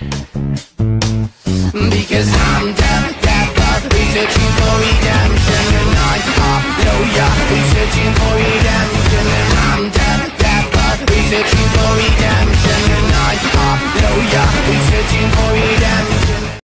Because I'm deaf, deaf, love Who's searching for redemption And I, I oh, yeah, ya Who's searching